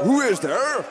Who is there?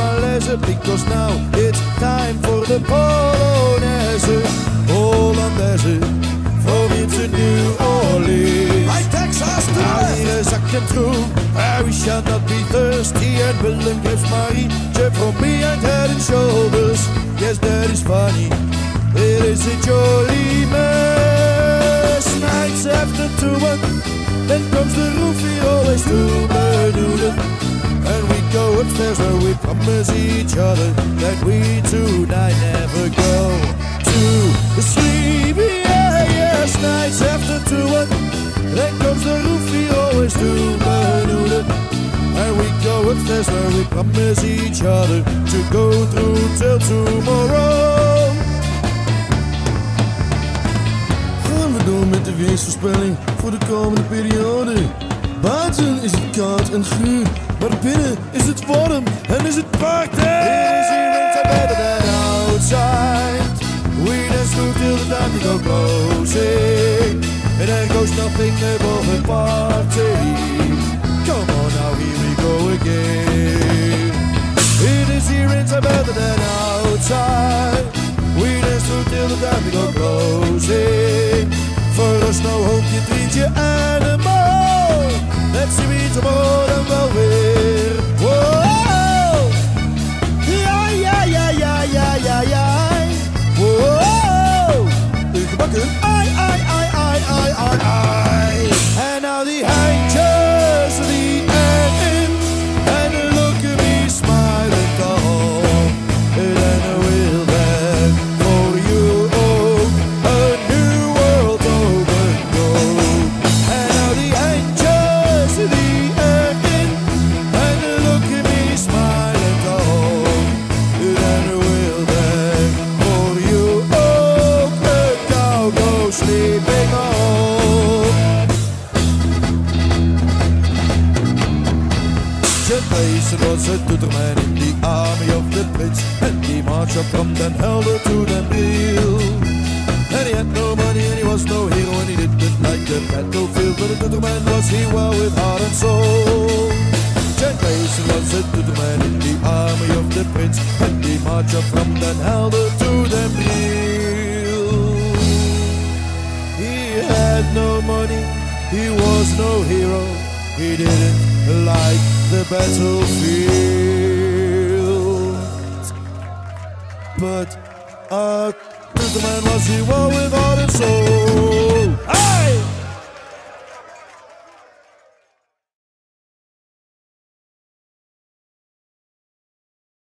With the malaise because now it's time for the Polonaise. Hollandaise from into New Orleans. Bij Texas Iedere zak en troep, I we shall not be thirsty And Willem gives Marietje from behind head and shoulders. Yes, that is funny, it is a jolly mess where we promise each other That we tonight never go to sleep Yeah, yes, nights after two. One then comes the roofie always to Bermuda And we go upstairs where we promise each other To go through till tomorrow. Gaan we door met de weersvoorspelling voor de komende periode. Buiten is het koud en guur, maar binnen is het warm en is het party. Easy winter better than outside We dance through till the time we go closing And there goes nothing above a party Come on now, here we go again. It is here inside better than outside We dance through till the time we go closing For us no hoopje, trientje en een bal Let's see me tomorrow er dan wel Place was a Tutterman in the army of the prince And he marched up from Den Helder to Den Briel And he had no money and he was no hero And he didn't like the battlefield But a Tutterman was he well with heart and soul. Jack Mason was a Tutterman in the army of the prince. And he marched up from Den Helder to Den Briel He had no money, he was no hero. He didn't like the battlefield But a uh, man was he well with heart and soul Hey!